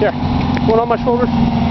There, one on my shoulders.